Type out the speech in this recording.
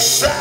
Shout!